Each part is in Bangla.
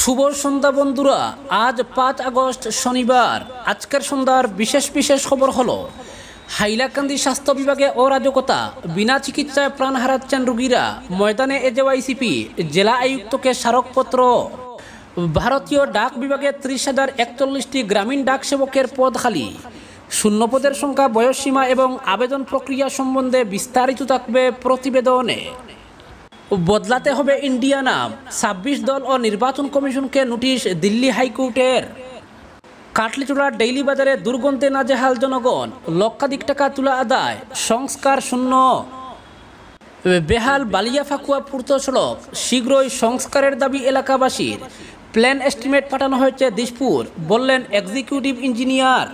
শুভ সন্ধ্যা বন্ধুরা, আজ পাঁচ আগস্ট শনিবার। আজকের সন্ধ্যার বিশেষ বিশেষ খবর হলো, হাইলাকান্দি স্বাস্থ্য বিভাগে অরাজকতা, বিনা চিকিৎসায় প্রাণ হারাচ্ছেন রোগীরা, ময়দানে এজেওয়াইসিপি জেলা আয়ুক্তকে স্মারকপত্র। ভারতীয় ডাক বিভাগে ত্রিশ হাজার একচল্লিশটি গ্রামীণ ডাক সেবকের পদ খালি। শূন্যপদের সংখ্যা, বয়সসীমা এবং আবেদন প্রক্রিয়া সম্বন্ধে বিস্তারিত থাকবে প্রতিবেদনে। বদলাতে হবে ইন্ডিয়া নাম। ছাব্বিশ দল ও নির্বাচন কমিশনকে নোটিশ, দিল্লি হাইকোর্টের। কাটলিচুড়া ডেইলি বাজারে দুর্গন্ধে নাজেহাল জনগণ। লক্ষাধিক টাকা তুলা আদায়, সংস্কার শূন্য। বেহাল বালিয়া ফাকুয়া পূর্ত সড়ক, শীঘ্রই সংস্কারের দাবি এলাকাবাসীর। প্ল্যান এস্টিমেট পাঠানো হয়েছে দিশপুর, বললেন এক্সিকিউটিভ ইঞ্জিনিয়ার।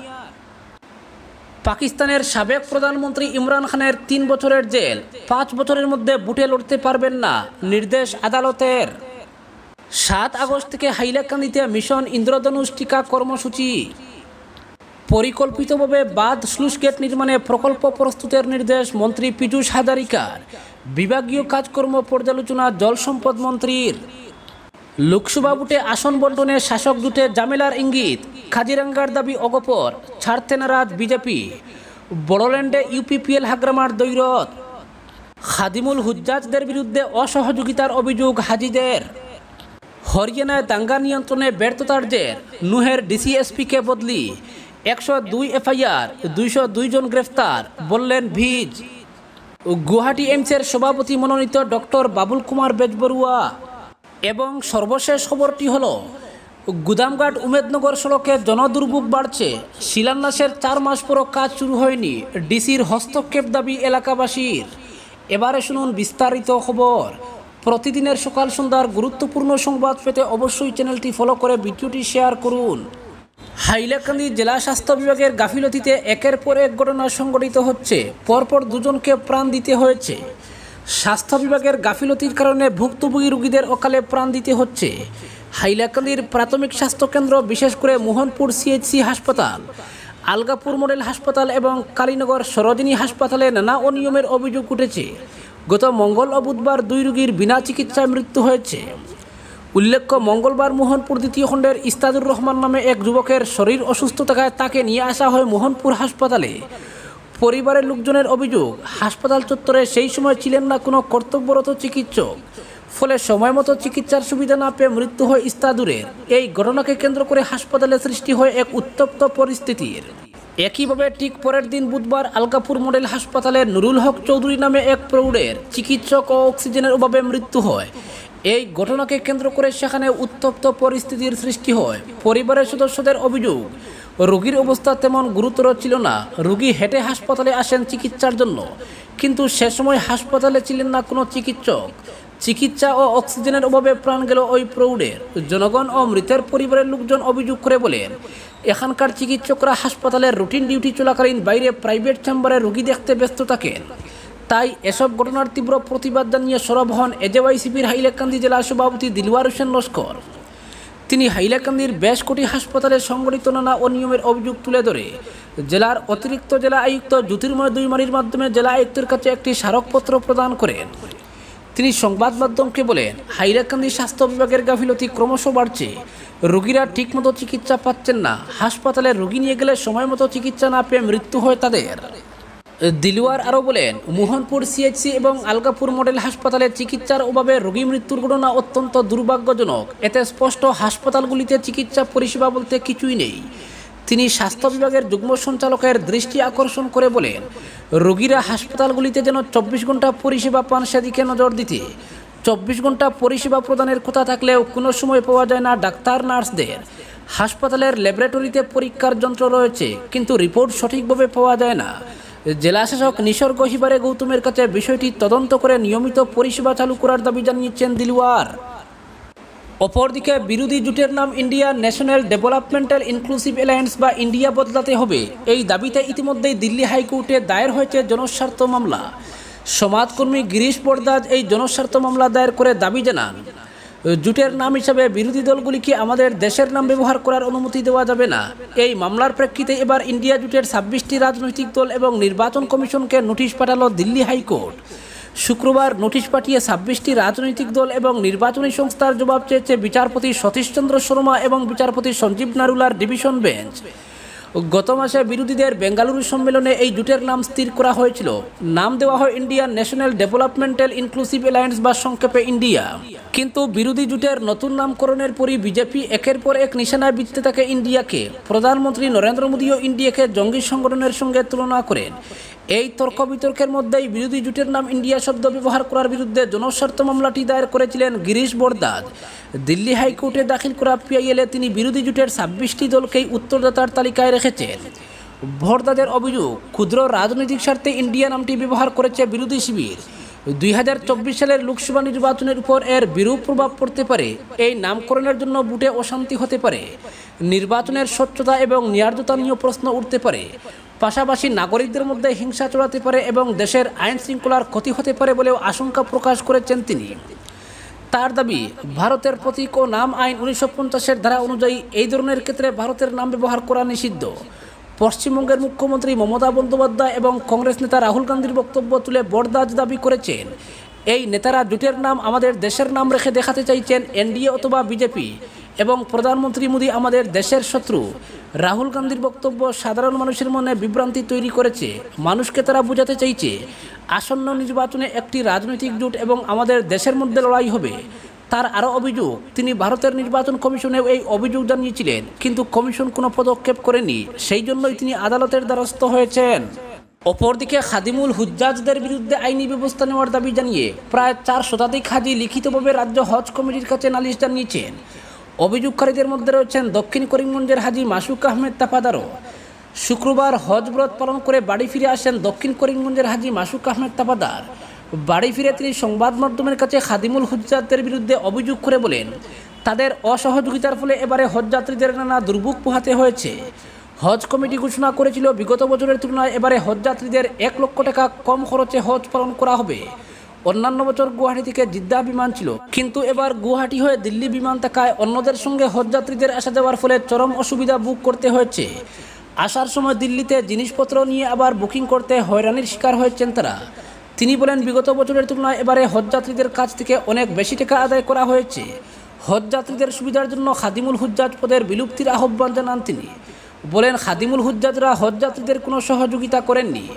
পাকিস্তানের সাবেক প্রধানমন্ত্রী ইমরান খানের তিন বছরের জেল। পাঁচ বছরের মধ্যে বুটে লড়তে পারবেন না, নির্দেশ আদালতের। সাত আগস্ট থেকে হাইলাকান্দিতে মিশন ইন্দ্রধনুষ টিকা কর্মসূচি। পরিকল্পিতভাবে বাদ স্লুস গেট নির্মাণে প্রকল্প প্রস্তুতের নির্দেশ মন্ত্রী পীযূষ হাজারিকার। বিভাগীয় কাজকর্ম পর্যালোচনা জল সম্পদ মন্ত্রীর। লোকসভা ভোটে আসন বন্টনে শাসক জুটে জামেলার ইঙ্গিত। খাজিরাঙ্গার দাবি অগপর ছাড়তে নারাজ বিজেপি। বড়োল্যান্ডে ইউপিপিএল হাগ্রামার দৈরত। খাদিমুল হুজ্জাজদের বিরুদ্ধে অসহযোগিতার অভিযোগ হাজিদের। হরিয়ানায় দাঙ্গা নিয়ন্ত্রণে ব্যর্থতার জের, নুহের ডিসিএসপিকে বদলি। একশো দুই এফআইআর, দুইশো দুইজন গ্রেফতার, বললেন ভিজ। গুয়াহাটি এইমসের সভাপতি মনোনীত ডক্টর বাবুল কুমার বেজবরুয়া। এবং সর্বশেষ খবরটি হল, গুদামঘাট উমেদনগর সড়কে জনদুর্ভোগ বাড়ছে। শিলান্যাসের চার মাস পরও কাজ শুরু হয়নি, ডিসির হস্তক্ষেপ দাবি এলাকাবাসীর। এবারে শুনুন বিস্তারিত খবর। প্রতিদিনের সকাল সন্ধ্যার গুরুত্বপূর্ণ সংবাদ পেতে অবশ্যই চ্যানেলটি ফলো করে ভিডিওটি শেয়ার করুন। হাইলাকান্দি জেলা স্বাস্থ্য বিভাগের গাফিলতিতে একের পর এক ঘটনা সংঘটিত হচ্ছে, পরপর দুজনকে প্রাণ দিতে হয়েছে। স্বাস্থ্য বিভাগের গাফিলতির কারণে ভুক্তভোগী রোগীদের অকালে প্রাণ দিতে হচ্ছে। হাইলাকান্দির প্রাথমিক স্বাস্থ্যকেন্দ্র বিশেষ করে মোহনপুর সিএইচসি হাসপাতাল, আলগাপুর মডেল হাসপাতাল এবং কালীনগর সরোজিনী হাসপাতালে নানা অনিয়মের অভিযোগ উঠেছে। গত মঙ্গল ও বুধবার দুই রোগীর বিনা চিকিৎসায় মৃত্যু হয়েছে। উল্লেখ্য, মঙ্গলবার মোহনপুর দ্বিতীয় খণ্ডের ইস্তাদুর রহমান নামে এক যুবকের শরীর অসুস্থ থাকায় তাকে নিয়ে আসা হয় মোহনপুর হাসপাতালে। পরিবারের লোকজনের অভিযোগ, হাসপাতাল চত্বরে সেই সময় ছিলেন না কোনো কর্তব্যরত চিকিৎসক। ফলে সময় মতো চিকিৎসার সুবিধা না পেয়ে মৃত্যু হয় ইস্তাদুরের। এই ঘটনাকে কেন্দ্র করে হাসপাতালে সৃষ্টি হয় এক উত্তপ্ত পরিস্থিতির। একইভাবে ঠিক পরের দিন বুধবার আলকাপুর মডেল হাসপাতালে নুরুল হক চৌধুরী নামে এক প্রৌঢ়ের চিকিৎসক ও অক্সিজেনের অভাবে মৃত্যু হয়। এই ঘটনাকে কেন্দ্র করে সেখানে উত্তপ্ত পরিস্থিতির সৃষ্টি হয়। পরিবারের সদস্যদের অভিযোগ রোগীর অবস্থা তেমন গুরুতর ছিল না। রোগী হেঁটে হাসপাতালে আসেন চিকিৎসার জন্য। কিন্তু সে সময় হাসপাতালে ছিলেন না কোনো চিকিৎসক। চিকিৎসা ও অক্সিজেনের অভাবে প্রাণ গেল ওই প্রৌঢ়ের জনগণ ও মৃতের পরিবারের লোকজন অভিযোগ করে বলেন, এখানকার চিকিৎসকরা হাসপাতালের রুটিন ডিউটি চলাকালীন বাইরে প্রাইভেট চেম্বারে রোগী দেখতে ব্যস্ত থাকেন। তাই এসব ঘটনার তীব্র প্রতিবাদ জানিয়ে সরব হন এজেওয়াইসিপির হাইলাকান্দি জেলা সভাপতি দিলওয়ার হোসেন লস্কর। তিনি হাইলাকান্দির বেশ কোটি হাসপাতালে সংগঠিত নানা অনিয়মের অভিযোগ তুলে ধরে। জেলার অতিরিক্ত জেলা আয়ুক্ত জ্যোতির্ময় দুইমারির মাধ্যমে জেলা আয়ুক্তের কাছে একটি স্মারকপত্র প্রদান করেন। তিনি সংবাদ মাধ্যমকে বলেন, হাইলাকান্দি স্বাস্থ্য বিভাগের গাফিলতি ক্রমশ বাড়ছে। রোগীরা ঠিকমতো চিকিৎসা পাচ্ছেন না। হাসপাতালে রোগী নিয়ে গেলে সময় মতো চিকিৎসা না পেয়ে মৃত্যু হয় তাদের। দিলওয়ার আরও বলেন, মোহনপুর সিএইচসি এবং আলগাপুর মডেল হাসপাতালে চিকিৎসার অভাবে রোগী মৃত্যুর ঘটনা অত্যন্ত দুর্ভাগ্যজনক। এতে স্পষ্ট, হাসপাতালগুলিতে চিকিৎসা পরিষেবা বলতে কিছুই নেই। তিনি স্বাস্থ্য বিভাগের যুগ্ম সঞ্চালকের দৃষ্টি আকর্ষণ করে বলেন, রোগীরা হাসপাতালগুলিতে যেন চব্বিশ ঘণ্টা পরিষেবা পান সেদিকে নজর দিতে। চব্বিশ ঘণ্টা পরিষেবা প্রদানের কথা থাকলেও কোনো সময় পাওয়া যায় না ডাক্তার, নার্সদের। হাসপাতালের ল্যাবরেটরিতে পরীক্ষার যন্ত্র রয়েছে, কিন্তু রিপোর্ট সঠিকভাবে পাওয়া যায় না। জেলা শাসক নিসর্গ হিবারে গৌতমের কাছে বিষয়টি তদন্ত করে নিয়মিত পরিষেবা চালু করার দাবি জানিয়েছেন দিলওয়ার। অপরদিকে বিরোধী জোটের নাম India National Developmental Inclusive Alliance বা ইন্ডিয়া বদলাতে হবে। এই দাবিতে ইতিমধ্যেই দিল্লি হাইকোর্টে দায়ের হয়েছে জনস্বার্থ মামলা। সমাজকর্মী গিরিশ বরদাস এই জনস্বার্থ মামলা দায়ের করে দাবি জানান। জোটের নাম হিসাবে বিরোধী দলগুলিকে আমাদের দেশের নাম ব্যবহার করার অনুমতি দেওয়া যাবে না। এই মামলার প্রেক্ষিতে এবার ইন্ডিয়া জোটের ছাব্বিশটি রাজনৈতিক দল এবং নির্বাচন কমিশনকে নোটিশ পাঠালো দিল্লি হাইকোর্ট। শুক্রবার নোটিশ পাঠিয়ে ছাব্বিশটি রাজনৈতিক দল এবং নির্বাচনী সংস্থার জবাব চেয়েছে বিচারপতি সতীশচন্দ্র শর্মা এবং বিচারপতি সঞ্জীব নারুলার ডিভিশন বেঞ্চ। গত মাসে বিরোধীদের বেঙ্গালুরু সম্মেলনে এই জোটের নাম স্থির করা হয়েছিল। নাম দেওয়া হয় Indian National Developmental Inclusive Alliance বা সংক্ষেপে ইন্ডিয়া। কিন্তু বিরোধী জোটের নতুন নামকরণের পরই বিজেপি একের পর এক নিশানায় বিচতে থাকে ইন্ডিয়াকে। প্রধানমন্ত্রী নরেন্দ্র মোদীও ইন্ডিয়াকে জঙ্গি সংগঠনের সঙ্গে তুলনা করেন। এই তর্ক বিতর্কের মধ্যেই বিরোধী জোটের নাম ইন্ডিয়া শব্দ ব্যবহার করার বিরুদ্ধে জনস্বার্থ মামলাটি দায়ের করেছিলেন গিরিশ বরদাদ। দিল্লি হাইকোর্টে দাখিল করা পিআইএলে তিনি বিরোধী জোটের ছাব্বিশটি দলকেই উত্তরদাতার তালিকায় রেখেছেন। ভরদাদের অভিযোগ, ক্ষুদ্র রাজনৈতিক স্বার্থে ইন্ডিয়া নামটি ব্যবহার করেছে বিরোধী শিবির। দুই হাজার চব্বিশ সালের লোকসভা নির্বাচনের উপর এর বিরূপ প্রভাব পড়তে পারে। এই নামকরণের জন্য বুটে অশান্তি হতে পারে। নির্বাচনের স্বচ্ছতা এবং ন্যায্যতা নিয়েও প্রশ্ন উঠতে পারে। পাশাপাশি নাগরিকদের মধ্যে হিংসা চড়াতে পারে এবং দেশের আইন শৃঙ্খলার ক্ষতি হতে পারে বলেও আশঙ্কা প্রকাশ করেছেন তিনি। তার দাবি, ভারতের প্রতীক ও নাম আইন উনিশশো পঞ্চাশের ধারা অনুযায়ী এই ধরনের ক্ষেত্রে ভারতের নাম ব্যবহার করা নিষিদ্ধ। পশ্চিমবঙ্গের মুখ্যমন্ত্রী মমতা বন্দ্যোপাধ্যায় এবং কংগ্রেস নেতা রাহুল গান্ধীর বক্তব্য তুলে বরদাজ দাবি করেছেন। এই নেতারা জোটের নাম আমাদের দেশের নাম রেখে দেখাতে চাইছেন এনডিএ অথবা বিজেপি এবং প্রধানমন্ত্রী মোদী আমাদের দেশের শত্রু। রাহুল গান্ধীর বক্তব্য সাধারণ মানুষের মনে বিভ্রান্তি তৈরি করেছে। মানুষকে তারা বোঝাতে চাইছে, আসন্ন নির্বাচনে একটি রাজনৈতিক জোট এবং আমাদের দেশের মধ্যে লড়াই হবে। তার আরও অভিযোগ, তিনি ভারতের নির্বাচন কমিশনেও এই অভিযোগ জানিয়েছিলেন, কিন্তু কমিশন কোনো পদক্ষেপ করেনি, সেই জন্যই তিনি আদালতের দ্বারস্থ হয়েছেন। অপরদিকে খাদিমুল হুজ্জাজদের বিরুদ্ধে আইনি ব্যবস্থা নেওয়ার দাবি জানিয়ে প্রায় চার শতাধিক হাজি লিখিতভাবে রাজ্য হজ কমিটির কাছে নালিশ জানিয়েছেন। অভিযোগকারীদের মধ্যে রয়েছেন দক্ষিণ করিমগঞ্জের হাজি মাসুক আহমেদ তাফাদারও। শুক্রবার হজ ব্রত পালন করে বাড়ি ফিরে আসেন দক্ষিণ করিমগঞ্জের হাজি মাসুক আহমেদ তাফাদার। বাড়ি ফিরে তিনি সংবাদ মাধ্যমের কাছে খাদিমুল হুজ্জাদের বিরুদ্ধে অভিযোগ করে বলেন, তাদের অসহযোগিতার ফলে এবারে হজযাত্রীদের নানা দুর্ভোগ পোহাতে হয়েছে। হজ কমিটি ঘোষণা করেছিল, বিগত বছরের তুলনায় এবারে হজযাত্রীদের এক লক্ষ টাকা কম খরচে হজ পালন করা হবে। অন্যান্য বছর গুয়াহাটি থেকে জিদ্দা বিমান ছিল। কিন্তু এবার গুয়াহাটি হয়ে দিল্লি বিমান থাকায় অন্যদের সঙ্গে হজযাত্রীদের আসা যাওয়ার ফলে চরম অসুবিধা বুক করতে হয়েছে। আসার সময় দিল্লিতে জিনিসপত্র নিয়ে আবার বুকিং করতে হয়রানির শিকার হয়েছেন তারা। তিনি বলেন, বিগত বছরের তুলনায় এবারে হজযাত্রীদের কাছ থেকে অনেক বেশি টাকা আদায় করা হয়েছে। হজযাত্রীদের সুবিধার জন্য খাদিমুল হুজ্জাজ পদের বিলুপ্তির আহ্বান জানান তিনি। বলেন, খাদিমুল হুজ্জাজরা হজযাত্রীদের কোনো সহযোগিতা করেননি।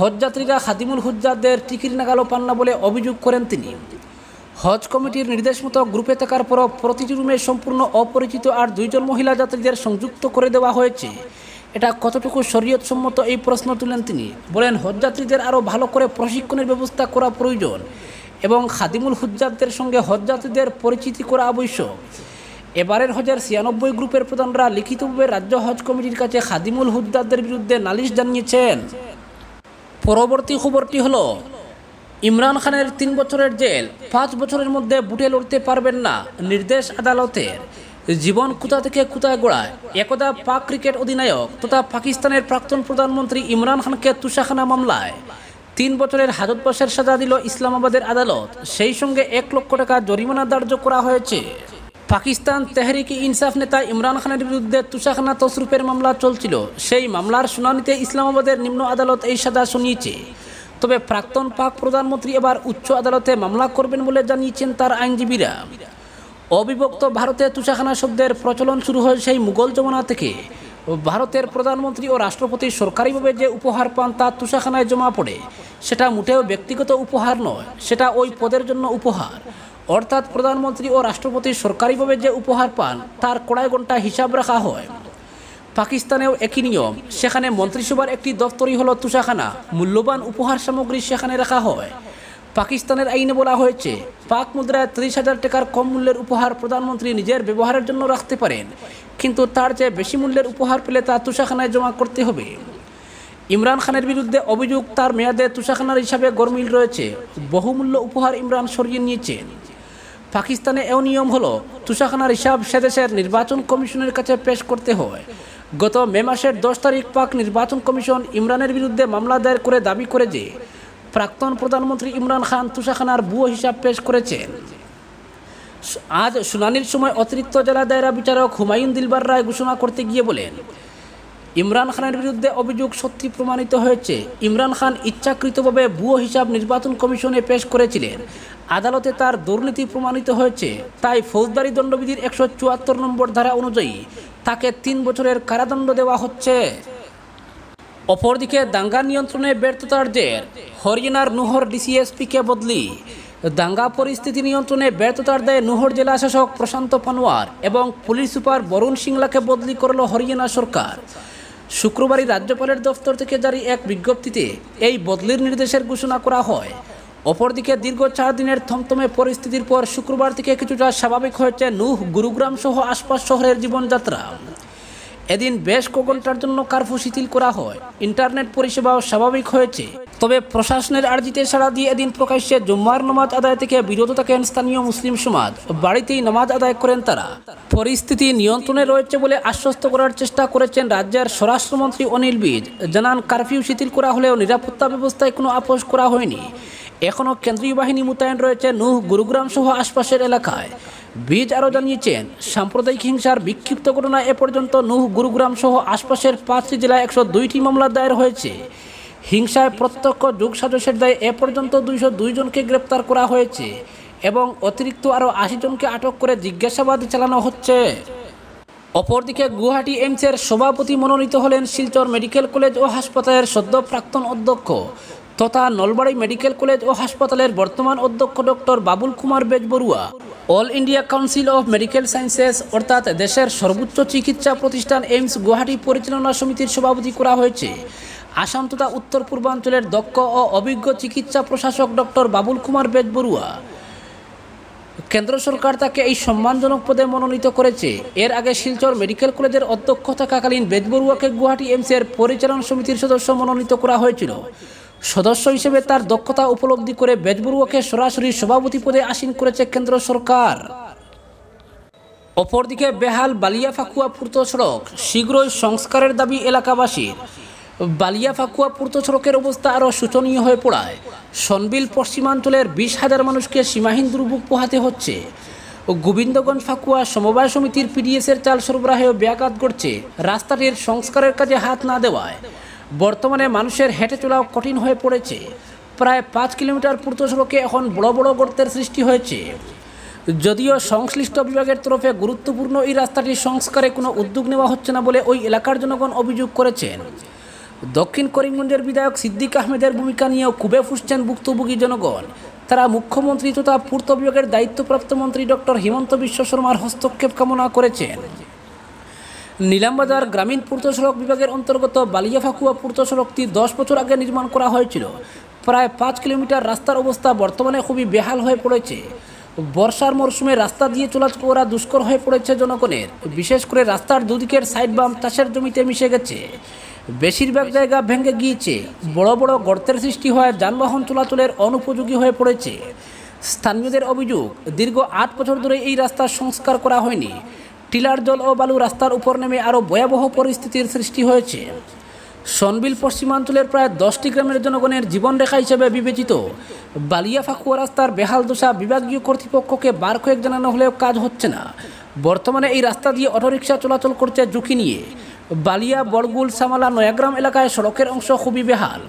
হজযাত্রীরা খাদিমুল হুজ্জাদের টিকিট নাগালো পান না বলে অভিযোগ করেন তিনি। হজ কমিটির নির্দেশ মতো গ্রুপে থাকার পরও প্রতিটি রুমে সম্পূর্ণ অপরিচিত আর দুইজন মহিলা যাত্রীদের সংযুক্ত করে দেওয়া হয়েছে। এটা কতটুকু শরীয়তসম্মত এই প্রশ্ন তুলেন তিনি। বলেন, হজযাত্রীদের আরও ভালো করে প্রশিক্ষণের ব্যবস্থা করা প্রয়োজন এবং খাদিমুল হুজ্জাদের সঙ্গে হজযাত্রীদের পরিচিতি করা আবশ্যক। এবারের হজের ছিয়ানব্বই গ্রুপের প্রধানরা লিখিতভাবে রাজ্য হজ কমিটির কাছে খাদিমুল হুজ্জাদের বিরুদ্ধে নালিশ জানিয়েছেন। পরবর্তী খবরটি হলো, ইমরান খানের তিন বছরের জেল, পাঁচ বছরের মধ্যে বুটে লড়তে পারবেন না, নির্দেশ আদালতের। জীবন কোথা থেকে কোথায় গোড়ায়? একদা পাক ক্রিকেট অধিনায়ক তথা পাকিস্তানের প্রাক্তন প্রধানমন্ত্রী ইমরান খানকে তুষাখানা মামলায়। তিন বছরের হাজতবাসের সাজা দিল ইসলামাবাদের আদালত। সেই সঙ্গে এক লক্ষ টাকা জরিমানা ধার্য করা হয়েছে। পাকিস্তান তেহরিক ইনসাফ নেতা ইমরান খানের বিরুদ্ধে তুষাখানা তসরুপের মামলা চলছিল। সেই মামলার শুনানিতে ইসলামাবাদের নিম্ন আদালত এই সাজা শুনিয়েছে। তবে প্রাক্তন পাক প্রধানমন্ত্রী এবার উচ্চ আদালতে মামলা করবেন বলে জানিয়েছেন তার আইনজীবীরা। অবিভক্ত ভারতে তুষাখানা শব্দের প্রচলন শুরু হয় সেই মুঘল জমানা থেকে। ভারতের প্রধানমন্ত্রী ও রাষ্ট্রপতি সরকারিভাবে যে উপহার পান তা তুষাখানায় জমা পড়ে। সেটা মোটেও ব্যক্তিগত উপহার নয়, সেটা ওই পদের জন্য উপহার। অর্থাৎ প্রধানমন্ত্রী ও রাষ্ট্রপতি সরকারিভাবে যে উপহার পান, তার কড়াই ঘণ্টা হিসাব রাখা হয়। পাকিস্তানেও একই নিয়ম। সেখানে মন্ত্রিসভার একটি দপ্তরই হলো তুষাখানা মূল্যবান উপহার সামগ্রী সেখানে রাখা হয়। পাকিস্তানের আইনে বলা হয়েছে, পাক মুদ্রায় ত্রিশ হাজার টাকার কম মূল্যের উপহার প্রধানমন্ত্রী নিজের ব্যবহারের জন্য রাখতে পারেন। কিন্তু তার চেয়ে বেশি মূল্যের উপহার পেলে তা তুষাখানায় জমা করতে হবে। ইমরান খানের বিরুদ্ধে অভিযোগ, তার মেয়াদে তুষাখানার হিসাবে গরমিল রয়েছে। বহুমূল্য উপহার ইমরান সরিয়ে নিয়েছেন। পাকিস্তানে এও নিয়ম হলো তুষাখানার হিসাব সেদেশের নির্বাচন কমিশনের কাছে পেশ করতে হয়। গত মে মাসের দশ তারিখ পাক নির্বাচন কমিশন ইমরানের বিরুদ্ধে মামলা দায়ের করে দাবি করে যে, প্রাক্তন প্রধানমন্ত্রী ইমরান খান তুষাখানার ভুয়ো হিসাব পেশ করেছেন। আজ শুনানির সময় অতিরিক্ত জেলা দায়রা বিচারক হুমায়ুন দিলবার রায় ঘোষণা করতে গিয়ে বলেন ইমরান খানের বিরুদ্ধে অভিযোগ সত্যি প্রমাণিত হয়েছে। ইমরান খান ইচ্ছাকৃতভাবে ভুয়ো হিসাব নির্বাচন কমিশনে পেশ করেছিলেন। আদালতে তার দুর্নীতি প্রমাণিত হয়েছে। তাই ফৌজদারি দণ্ডবিধির একশো চুয়াত্তর নম্বর ধারা অনুযায়ী তাকে তিন বছরের কারাদণ্ড দেওয়া হচ্ছে। অপরদিকে দাঙ্গা নিয়ন্ত্রণে ব্যর্থতার জের। হরিয়ানার নুহর ডিসিএসপিকে বদলি। দাঙ্গা পরিস্থিতি নিয়ন্ত্রণে ব্যর্থতার দেয় নুহর জেলা শাসক প্রশান্ত পানোয়ার এবং পুলিশ সুপার বরুণ সিংলাকে বদলি করল হরিয়ানা সরকার। শুক্রবারই রাজ্যপালের দফতর থেকে জারি এক বিজ্ঞপ্তিতে এই বদলির নির্দেশের ঘোষণা করা হয়। অপরদিকে দীর্ঘ চার দিনের থমথমে পরিস্থিতির পর শুক্রবার থেকে কিছুটা স্বাভাবিক হয়েছে নুহ, গুরুগ্রাম সহ আশপাশ শহরের জীবনযাত্রা। এদিন বেশ ঘণ্টার জন্য কারফিউ শিথিল করা হয়। ইন্টারনেট পরিষেবাও স্বাভাবিক হয়েছে। তবে প্রশাসনের আর্জিতে সাড়া দিয়ে এদিন প্রকাশ্যে জুম্মার নামাজ আদায় থেকে বিরত থাকেন স্থানীয় মুসলিম সমাজ। বাড়িতেই নামাজ আদায় করেন তারা। পরিস্থিতি নিয়ন্ত্রণে রয়েছে বলে আশ্বস্ত করার চেষ্টা করেছেন রাজ্যের স্বরাষ্ট্রমন্ত্রী অনিল বিজ। জানান, কারফিউ শিথিল করা হলেও নিরাপত্তা ব্যবস্থায় কোনো আপোষ করা হয়নি। এখনও কেন্দ্রীয় বাহিনী মোতায়েন রয়েছে নুহ গুরুগ্রাম সহ আশপাশের এলাকায়। বীজ আরও জানিয়েছেন, সাম্প্রদায়িক হিংসার বিক্ষিপ্ত ঘটনা এ পর্যন্ত নুহ গুরুগ্রাম সহ আশপাশের পাঁচটি জেলায় একশো দুইটি মামলা দায়ের হয়েছে। হিংসায় প্রত্যক্ষ যোগসাজসের দায়ে এ পর্যন্ত দুইশো দুই জনকে গ্রেপ্তার করা হয়েছে এবং অতিরিক্ত আরও আশি জনকে আটক করে জিজ্ঞাসাবাদ চালানো হচ্ছে। অপরদিকে গুয়াহাটি এইমসের সভাপতি মনোনীত হলেন শিলচর মেডিকেল কলেজ ও হাসপাতালের সদ্য প্রাক্তন অধ্যক্ষ তথা নলবাড়ি মেডিকেল কলেজ ও হাসপাতালের বর্তমান অধ্যক্ষ doctor Babul Kumar Bezbaruah All India Council of Medical Sciences, অর্থাৎ দেশের সর্বোচ্চ চিকিৎসা প্রতিষ্ঠান এইমস গুয়াহাটি পরিচালনা সমিতির সভাপতি করা হয়েছে। আসাম তথা উত্তর পূর্বাঞ্চলের দক্ষ ও অভিজ্ঞ চিকিৎসা প্রশাসক ডক্টর বাবুল কুমার বেজবরুয়া কেন্দ্র সরকার তাকে এই সম্মানজনক পদে মনোনীত করেছে। এর আগে শিলচর মেডিকেল কলেজের অধ্যক্ষ থাকাকালীন বেদবরুয়াকে গুয়াহাটি এইমসের পরিচালনা সমিতির সদস্য মনোনীত করা হয়েছিল। সদস্য হিসেবে তার দক্ষতা উপলব্ধি করে বেদবরুয়াকে সরাসরি সভাপতি পদে আসীন করেছে কেন্দ্র সরকার। অপরদিকে বেহাল বালিয়া ফাকুয়া পূর্ত সড়ক, শীঘ্রই সংস্কারের দাবি এলাকাবাসীর। বালিয়া ফাকুয়া পূর্ত সড়কের অবস্থা আরও শোচনীয় হয়ে পড়ায়। সনবিল পশ্চিমাঞ্চলের বিশ হাজার মানুষকে সীমাহীন দুর্ভোগ পোহাতে হচ্ছে। গোবিন্দগঞ্জ ফাকুয়া সমবায় সমিতির পিডিএসের চাল সরবরাহেও ব্যাঘাত ঘটছে। রাস্তাটির সংস্কারের কাজে হাত না দেওয়ায়। বর্তমানে মানুষের হেঁটে চলাও কঠিন হয়ে পড়েছে। প্রায় পাঁচ কিলোমিটার পূর্ত সড়কে এখন বড় বড় গর্তের সৃষ্টি হয়েছে। যদিও সংশ্লিষ্ট বিভাগের তরফে গুরুত্বপূর্ণ এই রাস্তাটির সংস্কারে কোনো উদ্যোগ নেওয়া হচ্ছে না বলে ওই এলাকার জনগণ অভিযোগ করেছেন। দক্ষিণ করিমগঞ্জের বিধায়ক সিদ্দিক আহমেদের ভূমিকা নিয়েও কুবে ফুসছেন ভুক্তভোগী জনগণ। তারা মুখ্যমন্ত্রী তথা পূর্ত বিভাগের দায়িত্বপ্রাপ্ত মন্ত্রী ডক্টর হিমন্ত বিশ্ব শর্মার হস্তক্ষেপ কামনা করেছেন। নীলামবাজার গ্রামীণ পূর্ত সড়ক বিভাগের অন্তর্গত বালিয়াফাকুয়া পূর্ত সড়কটি দশ বছর আগে নির্মাণ করা হয়েছিল। প্রায় পাঁচ কিলোমিটার রাস্তার অবস্থা বর্তমানে খুবই বেহাল হয়ে পড়েছে। বর্ষার মরশুমে রাস্তা দিয়ে চলাচল করা দুষ্কর হয়ে পড়েছে জনগণের। বিশেষ করে রাস্তার দুদিকের সাইড বাম চাষের জমিতে মিশে গেছে। বেশিরভাগ জায়গা ভেঙে গিয়েছে। বড় বড় গর্তের সৃষ্টি হয় যানবাহন চলাচলের অনুপযোগী হয়ে পড়েছে। স্থানীয়দের অভিযোগ, দীর্ঘ আট বছর ধরে এই রাস্তার সংস্কার করা হয়নি। টিলার জল ও বালু রাস্তার উপর নেমে আরও ভয়াবহ পরিস্থিতির সৃষ্টি হয়েছে। সনবিল পশ্চিমাঞ্চলের প্রায় দশটি গ্রামের জনগণের জীবনরেখা হিসেবে বিবেচিত। বালিয়া ফাকুয়া রাস্তার বেহাল দশা বিভাগীয় কর্তৃপক্ষকে বার কয়েক জানানো হলেও কাজ হচ্ছে না। বর্তমানে এই রাস্তা দিয়ে অটোরিকশা চলাচল করছে ঝুঁকি নিয়ে। বালিয়া, বড়গুল, সামালা, নয়াগ্রাম এলাকায় সড়কের অংশ খুবই বেহাল।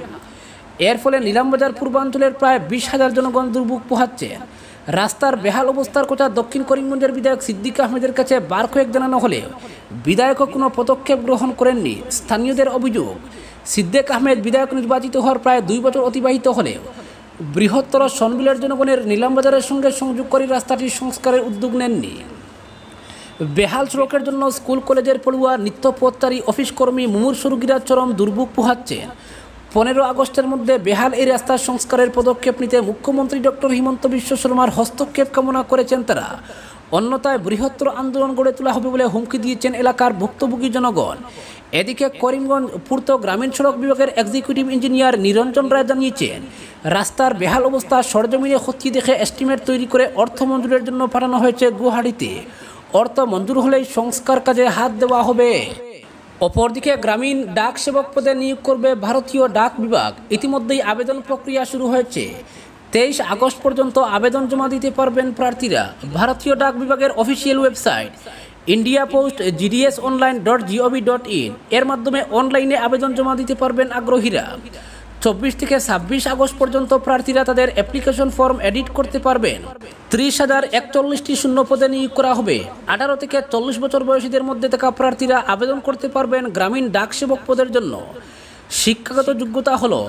এর ফলে নিলামবাজার পূর্বাঞ্চলের প্রায় বিশ হাজার জনগণ দুর্ভোগ পোহাচ্ছেন রাস্তার বেহাল অবস্থার কথা দক্ষিণ করিমগঞ্জের বিধায়ক সিদ্দিক আহমেদের কাছে বার কয়েক জানানো হলে বিধায়কও কোনো পদক্ষেপ গ্রহণ করেননি স্থানীয়দের অভিযোগ। সিদ্দিক আহমেদ বিধায়ক নির্বাচিত হওয়ার প্রায় দুই বছর অতিবাহিত হলেও বৃহত্তর সনবিলের জনগণের নিলামবাজারের সঙ্গে সংযোগ করে রাস্তাটির সংস্কারের উদ্যোগ নেননি। বেহাল সড়কের জন্য স্কুল, কলেজের পড়ুয়া নিত্য পথচারী অফিস কর্মী মুমূর্ষু রোগীরা চরম দুর্ভোগ পোহাচ্ছেন। পনেরো আগস্টের মধ্যে বেহাল এই রাস্তার সংস্কারের পদক্ষেপ নিতে মুখ্যমন্ত্রী ডক্টর হিমন্ত বিশ্ব শর্মার হস্তক্ষেপ কামনা করেছেন তারা। অন্যথায় বৃহত্তর আন্দোলন গড়ে তোলা হবে বলে হুমকি দিয়েছেন এলাকার ভুক্তভোগী জনগণ। এদিকে করিমগঞ্জ পূর্ত গ্রামীণ সড়ক বিভাগের এক্সিকিউটিভ ইঞ্জিনিয়ার নিরঞ্জন রায় জানিয়েছেন, রাস্তার বেহাল অবস্থা সরজমিনে খতিয়ে দেখে এস্টিমেট তৈরি করে অর্থ মঞ্জুরের জন্য পাঠানো হয়েছে গুয়াহাটিতে। অর্থ মঞ্জুর হলেই সংস্কার কাজে হাত দেওয়া হবে। অপরদিকে গ্রামীণ ডাক সেবক পদে নিয়োগ করবে ভারতীয় ডাক বিভাগ। ইতিমধ্যেই আবেদন প্রক্রিয়া শুরু হয়েছে। তেইশ আগস্ট পর্যন্ত আবেদন জমা দিতে পারবেন প্রার্থীরা। ভারতীয় ডাক বিভাগের official website India Post GDS online dot gov dot in. এর মাধ্যমে অনলাইনে আবেদন জমা দিতে পারবেন আগ্রহীরা। চব্বিশ থেকে ছাব্বিশ আগস্ট পর্যন্ত প্রার্থীরা তাদের অ্যাপ্লিকেশন ফর্ম এডিট করতে পারবেন। ত্রিশ হাজার একচল্লিশটি শূন্য পদে নিয়োগ করা হবে। আঠারো থেকে চল্লিশ বছর বয়সীদের মধ্যে থাকা প্রার্থীরা আবেদন করতে পারবেন গ্রামীণ ডাক সেবক পদের জন্য। শিক্ষাগত যোগ্যতা হলো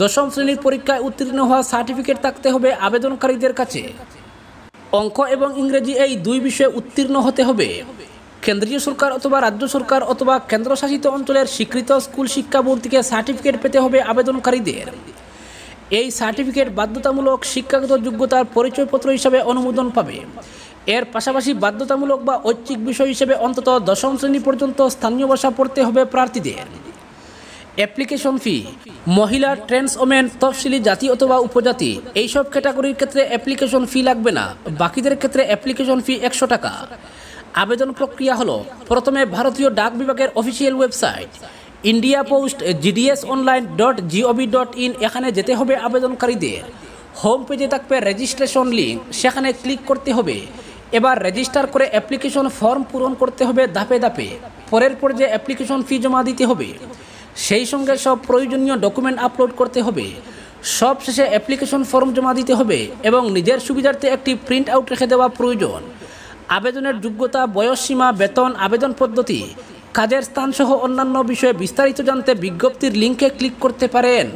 দশম শ্রেণির পরীক্ষায় উত্তীর্ণ হওয়া সার্টিফিকেট থাকতে হবে আবেদনকারীদের কাছে। অঙ্ক এবং ইংরেজি এই দুই বিষয়ে উত্তীর্ণ হতে হবে। কেন্দ্রীয় সরকার অথবা রাজ্য সরকার অথবা কেন্দ্রশাসিত অঞ্চলের স্বীকৃত স্কুল শিক্ষা বোর্ড থেকে সার্টিফিকেট পেতে হবে আবেদনকারীদের। এই সার্টিফিকেট বাধ্যতামূলক শিক্ষাগত যোগ্যতার পরিচয়পত্র হিসাবে অনুমোদন পাবে। এর পাশাপাশি বাধ্যতামূলক বা ঐচ্ছিক বিষয় হিসেবে অন্তত দশম শ্রেণি পর্যন্ত স্থানীয় ভাষা পড়তে হবে প্রার্থীদের। অ্যাপ্লিকেশন ফি, মহিলা ট্রেন্স ওমেন, তফসিলি জাতি অথবা উপজাতি, এইসব ক্যাটাগরির ক্ষেত্রে অ্যাপ্লিকেশন ফি লাগবে না। বাকিদের ক্ষেত্রে অ্যাপ্লিকেশন ফি একশো টাকা। আবেদন প্রক্রিয়া হলো প্রথমে ভারতীয় ডাক বিভাগের official website India Post GDS online dot gov dot in এখানে যেতে হবে আবেদনকারীদের। হোম পেজে থাকবে রেজিস্ট্রেশন লিঙ্ক সেখানে ক্লিক করতে হবে। এবার রেজিস্টার করে অ্যাপ্লিকেশন ফর্ম পূরণ করতে হবে ধাপে ধাপে। পরের পর্যায়ে অ্যাপ্লিকেশন ফি জমা দিতে হবে, সেই সঙ্গে সব প্রয়োজনীয় ডকুমেন্ট আপলোড করতে হবে। সব শেষে অ্যাপ্লিকেশন ফর্ম জমা দিতে হবে এবং নিজের সুবিধার্থে একটি প্রিন্ট আউট রেখে দেওয়া প্রয়োজন। আবেদনের যোগ্যতা বয়সসীমা বেতন, আবেদন পদ্ধতি, কাজের স্থানসহ অন্যান্য বিষয়ে বিস্তারিত জানতে বিজ্ঞপ্তির লিঙ্কে ক্লিক করতে পারেন।